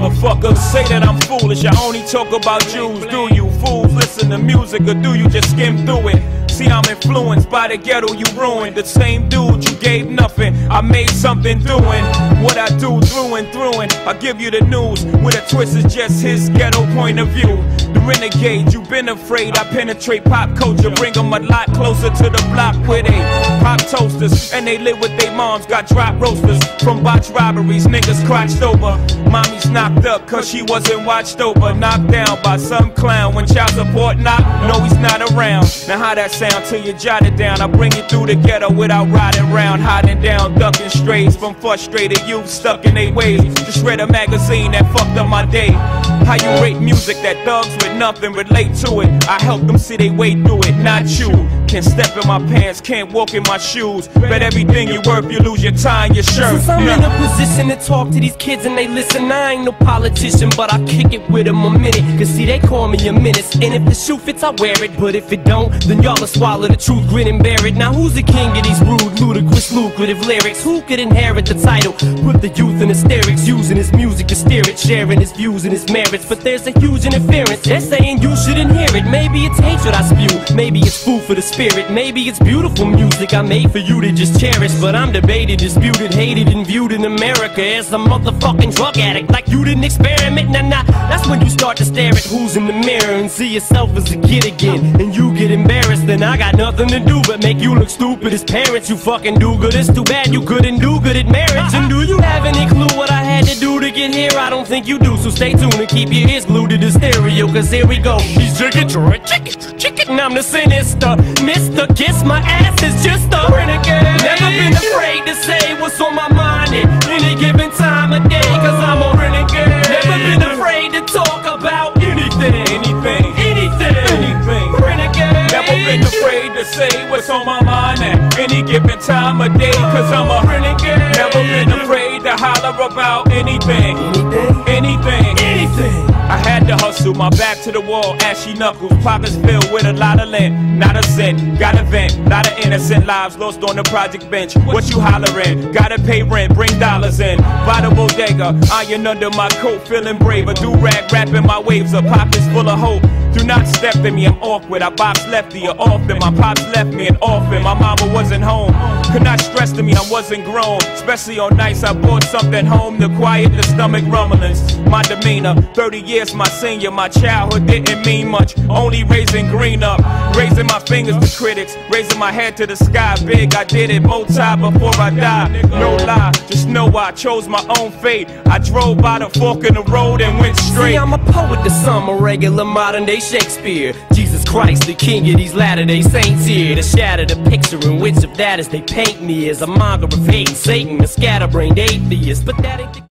Motherfuckers say that I'm foolish. I only talk about Jews. Do you fools listen to music or do you just skim through it? See, I'm influenced by the ghetto you ruined. The same dude you gave nothing. I made something doing what I do through and through. And I give you the news with a twist is just his ghetto point of view. The renegade, you've been afraid. I penetrate pop culture, bring them a lot closer to the block where they pop toasters. And they live with their moms, got drop roasters from botch robberies. Niggas crotched over. Mommy's knocked up cause she wasn't watched over. Knocked down by some clown when child support knocked. No, he's not around. Now, how that sound till you jot it down? I bring you through the ghetto without riding around, hiding down, ducking strays from frustrated youth stuck in their ways. Just read a magazine that fucked up my day. How you rate music that thugs with nothing relate to it? I help them see they way through it, not you. Can't step in my pants, can't walk in my shoes. Bet everything you worth, you lose your tie and your shirt. Since I'm in a position to talk to these kids and they listen, I ain't no politician, but I kick it with them a minute. Cause see, they call me a menace. And if the shoe fits, I wear it. But if it don't, then y'all will swallow the truth, grin and bear it. Now, who's the king of these rude, ludicrous, lucrative lyrics? Who could inherit the title? Put the youth in hysterics, using his music to steer it, sharing his views and his merits. But there's a huge interference. They're saying you shouldn't hear it. Maybe it's hatred I spew, maybe it's food for the spirit. Maybe it's beautiful music I made for you to just cherish. But I'm debated, disputed, hated, and viewed in America as a motherfucking drug addict. Like you didn't experiment, nah nah. That's when you start to stare at who's in the mirror and see yourself as a kid again. And you get embarrassed, then I got nothing to do but make you look stupid as parents. You fucking do good. It's too bad you couldn't do good at marriage. And do you have any clue what I had to do to get here? I don't think you do. So stay tuned and keep your ears glued to the stereo. Cause here we go. She's chicken, chicken, chicken. I'm the sinister. Mr. Kiss my ass is just a renegade. Never been afraid to say what's on my mind at any given time of day. Cause I'm a renegade. Never been afraid to talk about anything. Anything, Anything. anything. Renegade. Never been afraid to say what's on my mind at any given time of day. Cause I'm a renegade. Never been afraid to holler about. Anything. Hustle, my back to the wall, ashy knuckles, pockets filled with a lot of lint, not a cent, got a vent, lot of innocent lives lost on the project bench. What you hollering? Gotta pay rent, bring dollars in. By the bodega, iron under my coat, feeling braver. Do rag, wrapping my waves, a pockets full of hope. Do not step in me, I'm awkward. I box lefty or often. My pops left me an orphan. My mama wasn't home. Could not stress to me, I wasn't grown. Especially on nights I brought something home to quiet the stomach rumblings. My demeanor, 30 years my senior. My childhood didn't mean much. Only raising green up. Raising my fingers to critics. Raising my head to the sky. Big, I did it. Tie before I die. No lie, just know I chose my own fate. I drove by the fork in the road and went straight. See, I'm a poet to some, a regular modern day Shakespeare. Jesus Christ, the king of these latter day saints here. To shatter the picture in which of that as they paint me as a monger of hate Satan, a scatterbrained atheist. But that ain't the